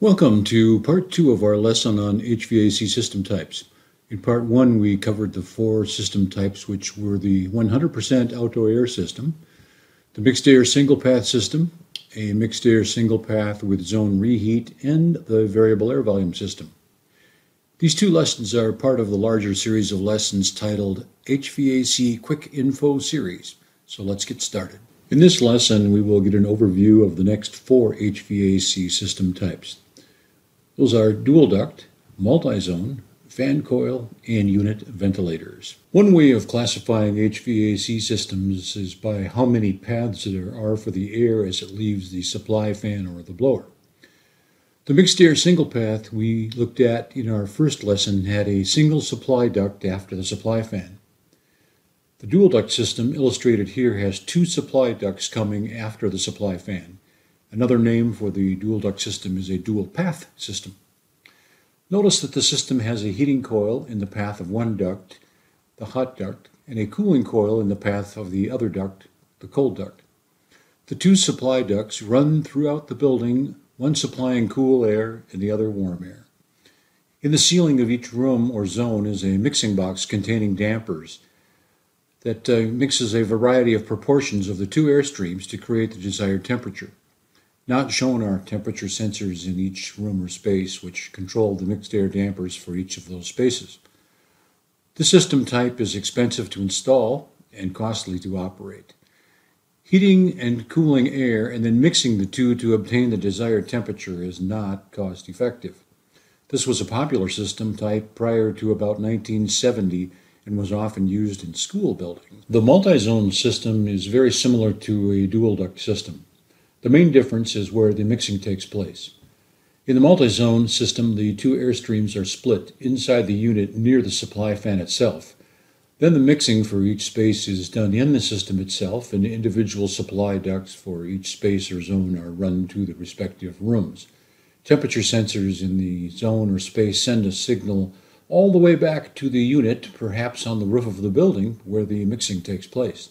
Welcome to part two of our lesson on HVAC system types. In part one, we covered the four system types, which were the 100% outdoor air system, the mixed air single path system, a mixed air single path with zone reheat, and the variable air volume system. These two lessons are part of the larger series of lessons titled HVAC Quick Info Series. So let's get started. In this lesson, we will get an overview of the next four HVAC system types. Those are dual duct, multi-zone, fan coil, and unit ventilators. One way of classifying HVAC systems is by how many paths there are for the air as it leaves the supply fan or the blower. The mixed air single path we looked at in our first lesson had a single supply duct after the supply fan. The dual duct system illustrated here has two supply ducts coming after the supply fan. Another name for the dual duct system is a dual path system. Notice that the system has a heating coil in the path of one duct, the hot duct, and a cooling coil in the path of the other duct, the cold duct. The two supply ducts run throughout the building, one supplying cool air and the other warm air. In the ceiling of each room or zone is a mixing box containing dampers that uh, mixes a variety of proportions of the two air streams to create the desired temperature. Not shown are temperature sensors in each room or space, which control the mixed air dampers for each of those spaces. The system type is expensive to install and costly to operate. Heating and cooling air and then mixing the two to obtain the desired temperature is not cost effective. This was a popular system type prior to about 1970 and was often used in school buildings. The multi-zone system is very similar to a dual duct system. The main difference is where the mixing takes place. In the multi-zone system, the two airstreams are split inside the unit near the supply fan itself. Then the mixing for each space is done in the system itself, and individual supply ducts for each space or zone are run to the respective rooms. Temperature sensors in the zone or space send a signal all the way back to the unit, perhaps on the roof of the building where the mixing takes place.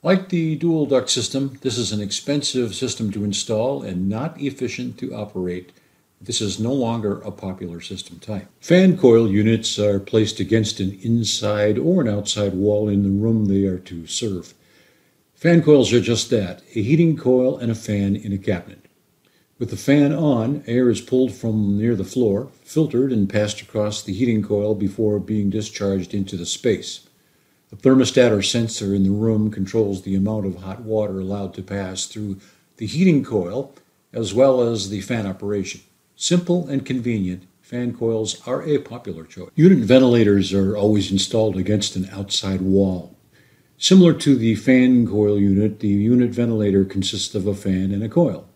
Like the dual duct system, this is an expensive system to install and not efficient to operate. This is no longer a popular system type. Fan coil units are placed against an inside or an outside wall in the room they are to serve. Fan coils are just that, a heating coil and a fan in a cabinet. With the fan on, air is pulled from near the floor, filtered and passed across the heating coil before being discharged into the space. The thermostat or sensor in the room controls the amount of hot water allowed to pass through the heating coil as well as the fan operation. Simple and convenient, fan coils are a popular choice. Unit ventilators are always installed against an outside wall. Similar to the fan coil unit, the unit ventilator consists of a fan and a coil.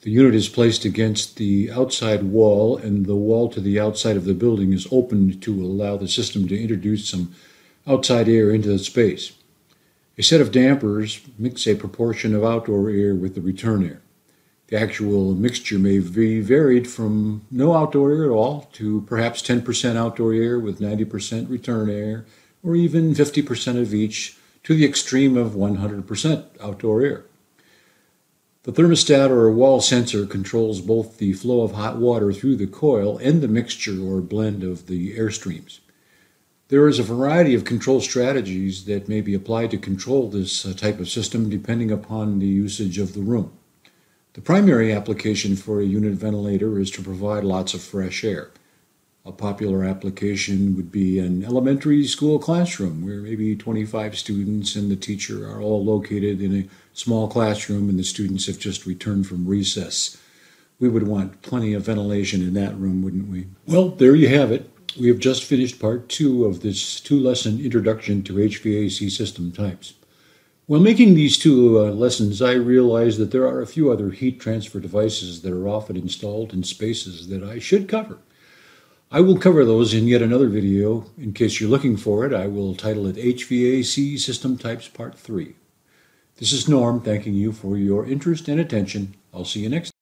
The unit is placed against the outside wall, and the wall to the outside of the building is opened to allow the system to introduce some outside air into the space. A set of dampers mix a proportion of outdoor air with the return air. The actual mixture may be varied from no outdoor air at all to perhaps 10% outdoor air with 90% return air, or even 50% of each to the extreme of 100% outdoor air. The thermostat or wall sensor controls both the flow of hot water through the coil and the mixture or blend of the air streams. There is a variety of control strategies that may be applied to control this uh, type of system depending upon the usage of the room. The primary application for a unit ventilator is to provide lots of fresh air. A popular application would be an elementary school classroom where maybe 25 students and the teacher are all located in a small classroom and the students have just returned from recess. We would want plenty of ventilation in that room, wouldn't we? Well, there you have it. We have just finished part two of this two lesson introduction to HVAC system types. While making these two uh, lessons, I realized that there are a few other heat transfer devices that are often installed in spaces that I should cover. I will cover those in yet another video. In case you're looking for it, I will title it HVAC System Types Part 3. This is Norm thanking you for your interest and attention. I'll see you next time.